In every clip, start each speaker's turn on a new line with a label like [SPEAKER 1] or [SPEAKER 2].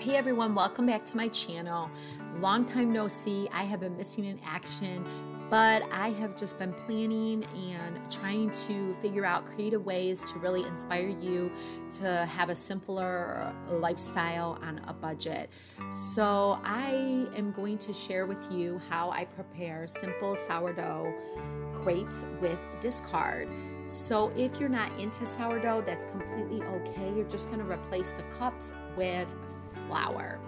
[SPEAKER 1] Hey everyone, welcome back to my channel. Long time no see. I have been missing in action, but I have just been planning and trying to figure out creative ways to really inspire you to have a simpler lifestyle on a budget. So, I am going to share with you how I prepare simple sourdough crepes with discard. So, if you're not into sourdough, that's completely okay. You're just going to replace the cups with flour.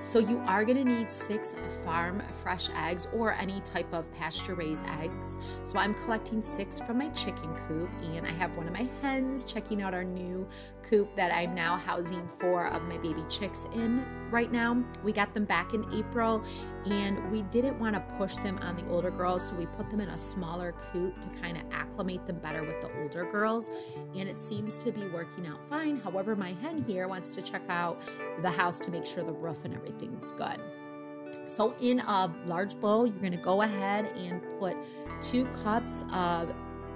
[SPEAKER 1] So you are going to need six farm fresh eggs or any type of pasture raised eggs. So I'm collecting six from my chicken coop and I have one of my hens checking out our new coop that I'm now housing four of my baby chicks in right now. We got them back in April and we didn't want to push them on the older girls so we put them in a smaller coop to kind of acclimate them better with the older girls and it seems to be working out fine. However, my hen here wants to check out the house to make sure the roof and everything's good. So in a large bowl, you're gonna go ahead and put two cups of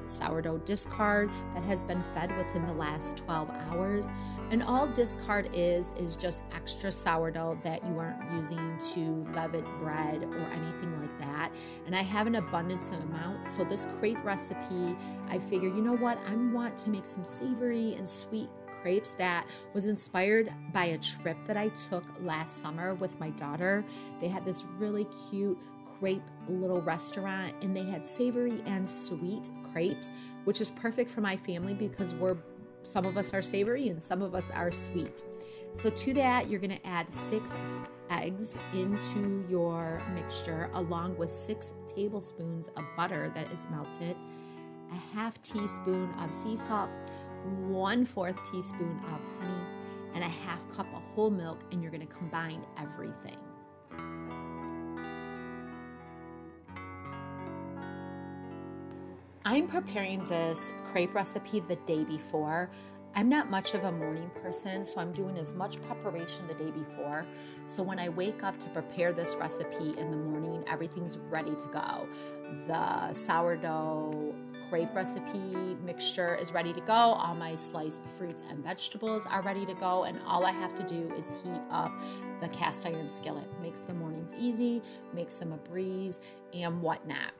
[SPEAKER 1] sourdough discard that has been fed within the last 12 hours. And all discard is, is just extra sourdough that you aren't using to leaven bread or anything like that. And I have an abundance of amount. So this crepe recipe, I figure, you know what? I want to make some savory and sweet crepes that was inspired by a trip that I took last summer with my daughter. They had this really cute crepe little restaurant and they had savory and sweet crepes, which is perfect for my family because we're some of us are savory and some of us are sweet. So to that, you're going to add 6 eggs into your mixture along with 6 tablespoons of butter that is melted, a half teaspoon of sea salt, one fourth teaspoon of honey, and a half cup of whole milk, and you're going to combine everything. I'm preparing this crepe recipe the day before. I'm not much of a morning person, so I'm doing as much preparation the day before. So when I wake up to prepare this recipe in the morning, everything's ready to go. The sourdough crepe recipe mixture is ready to go. All my sliced fruits and vegetables are ready to go. And all I have to do is heat up the cast iron skillet. Makes the mornings easy, makes them a breeze, and whatnot.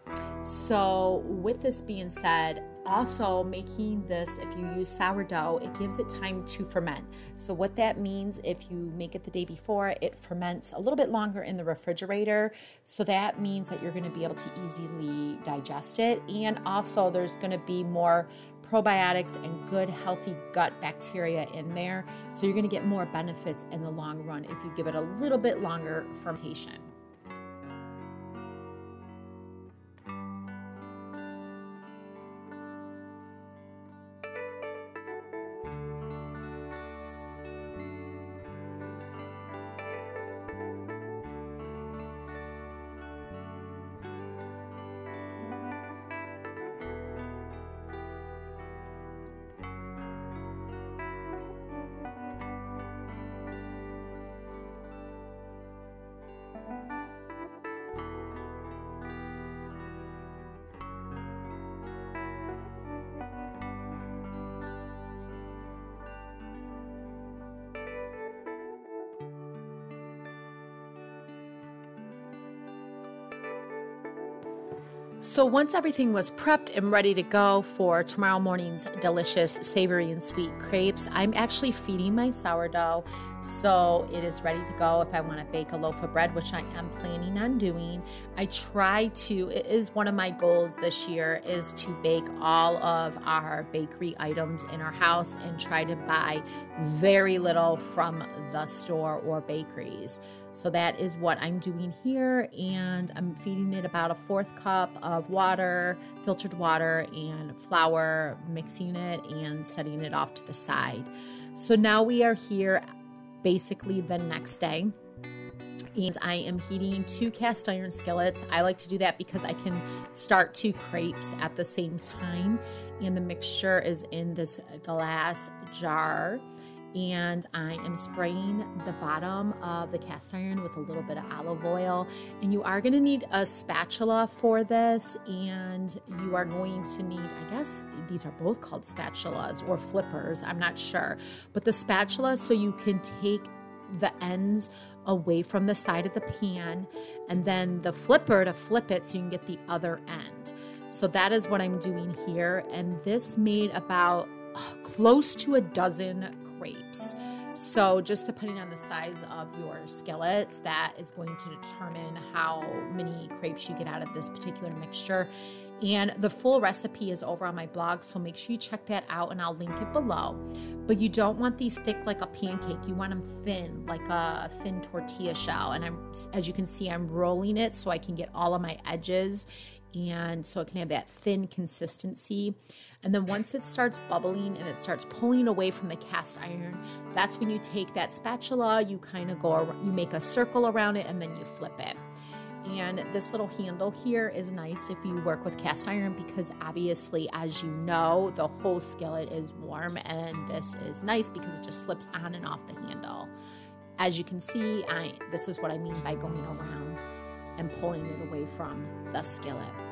[SPEAKER 1] So, with this being said, also making this if you use sourdough it gives it time to ferment. So what that means if you make it the day before it ferments a little bit longer in the refrigerator. So that means that you're going to be able to easily digest it. And also there's going to be more probiotics and good healthy gut bacteria in there. So you're going to get more benefits in the long run if you give it a little bit longer fermentation So once everything was prepped and ready to go for tomorrow morning's delicious savory and sweet crepes, I'm actually feeding my sourdough so it is ready to go if I want to bake a loaf of bread, which I am planning on doing. I try to, it is one of my goals this year is to bake all of our bakery items in our house and try to buy very little from the store or bakeries. So that is what I'm doing here. And I'm feeding it about a fourth cup of water, filtered water, and flour, mixing it and setting it off to the side. So now we are here basically the next day. And I am heating two cast iron skillets. I like to do that because I can start two crepes at the same time. And the mixture is in this glass jar and I am spraying the bottom of the cast iron with a little bit of olive oil. And you are going to need a spatula for this, and you are going to need, I guess these are both called spatulas or flippers, I'm not sure, but the spatula so you can take the ends away from the side of the pan and then the flipper to flip it so you can get the other end. So that is what I'm doing here. And this made about uh, close to a dozen crepes. So just depending on the size of your skillets, that is going to determine how many crepes you get out of this particular mixture. And the full recipe is over on my blog, so make sure you check that out and I'll link it below. But you don't want these thick like a pancake. You want them thin, like a thin tortilla shell. And I'm as you can see, I'm rolling it so I can get all of my edges and so it can have that thin consistency. And then once it starts bubbling and it starts pulling away from the cast iron, that's when you take that spatula, you kind of go, you make a circle around it, and then you flip it. And this little handle here is nice if you work with cast iron because obviously, as you know, the whole skillet is warm and this is nice because it just slips on and off the handle. As you can see, I, this is what I mean by going around and pulling it away from the skillet.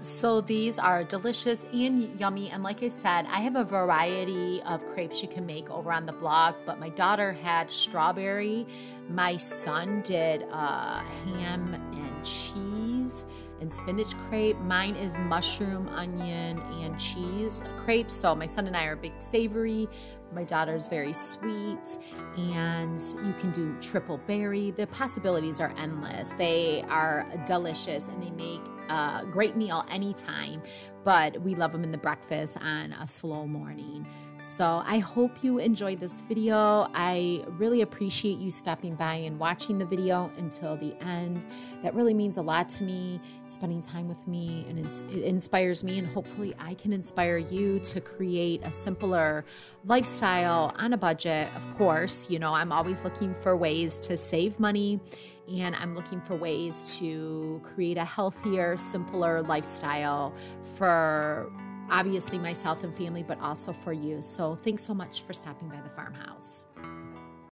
[SPEAKER 1] So these are delicious and yummy. And like I said, I have a variety of crepes you can make over on the blog, but my daughter had strawberry. My son did uh, ham and cheese and spinach crepe. Mine is mushroom, onion, and cheese crepe. So my son and I are big savory. My daughter's very sweet, and you can do triple berry. The possibilities are endless. They are delicious and they make a great meal anytime, but we love them in the breakfast on a slow morning. So I hope you enjoyed this video. I really appreciate you stopping by and watching the video until the end. That really means a lot to me, spending time with me, and it inspires me. And hopefully, I can inspire you to create a simpler lifestyle on a budget. Of course, you know, I'm always looking for ways to save money and I'm looking for ways to create a healthier, simpler lifestyle for obviously myself and family, but also for you. So thanks so much for stopping by the farmhouse.